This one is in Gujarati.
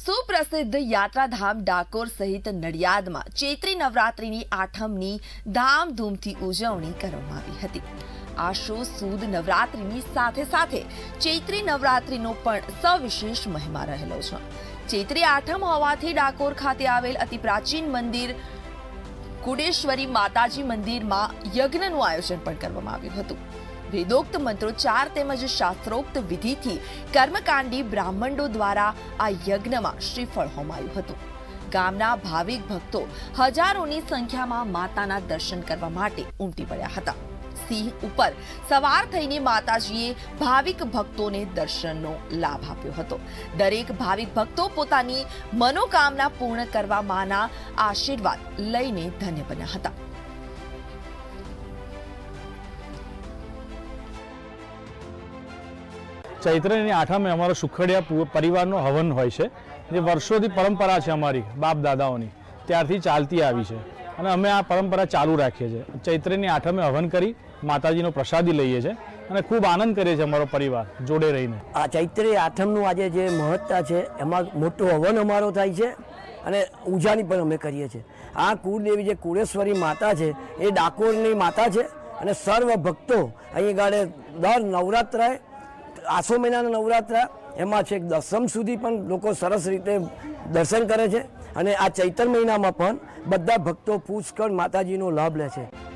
સુપ્રસિદ્ધ યાત્રાધામ ડાકોર સહિત નડિયાદમાં ચૈત્રી નવરાત્રિની આઠમની ધામધૂમથી ઉજવણી કરવામાં આવી હતી. આ શો સુદ નવરાત્રિની સાથે સાથે ચૈત્રી નવરાત્રિનો પણ સવિશેષ મહિમા રહેલો છે. ચૈત્રી આઠમ હોવાથી ડાકોર ખાતે આવેલ અતિ પ્રાચીન મંદિર કુડેશ્વરી માતાજી મંદિરમાં યજ્ઞનું આયોજન પણ કરવામાં આવ્યું હતું. વેદોક્ત મંત્રોચ્ચાર તેમજ શાસ્ત્રોક્ત વિધિથી કર્મકાંડી બ્રાહ્મણો દ્વારા આ યજ્ઞમાં શ્રીફળ હોમાયું હતું ગામના ભાવિક ભક્તો હજારોની સંખ્યામાં માતાના દર્શન કરવા માટે ઉમટી પડ્યા હતા સિંહ ઉપર સવાર થઈને માતાજીએ ભાવિક ભક્તોને દર્શનનો લાભ આપ્યો હતો દરેક ભાવિક ભક્તો પોતાની મનોકામના પૂર્ણ કરવા માના આશીર્વાદ લઈને ધન્ય બન્યા હતા ચૈત્રની આઠમે અમારો સુખડિયા પરિવારનો હવન હોય છે. જે વર્ષોથી પરંપરા છે અમારી બાપ દાદાઓની ત્યારથી ચાલતી આવી છે. અને અમે આ પરંપરા ચાલુ રાખીએ છીએ. ચૈત્રની આઠમે હવન કરી માતાજીનો પ્રસાદી લઈએ છીએ અને ખૂબ આનંદ કરીએ છીએ અમારો પરિવાર જોડે રહીને. આ ચૈત્રી આઠમનું આજે જે મહત્તા છે, એમાં મોટો હવન અમારો થાય છે અને ઉજાણી પણ અમે કરીએ છીએ. આ કુળદેવી જે કુળેશ્વરી માતા છે, એ ડાકોરની માતા છે અને સર્વ ભક્તો અહીં ગાડે દર નવરાત્રાએ આસો મહિનાના નવરાત્રા, એમાં છેક દસમ સુધી પણ લોકો સરસ રીતે દર્શન કરે છે. અને આ ચૈતર મહિનામાં પણ બધા ભક્તો પુષ્કળ માતાજીનો લાભ લે છે.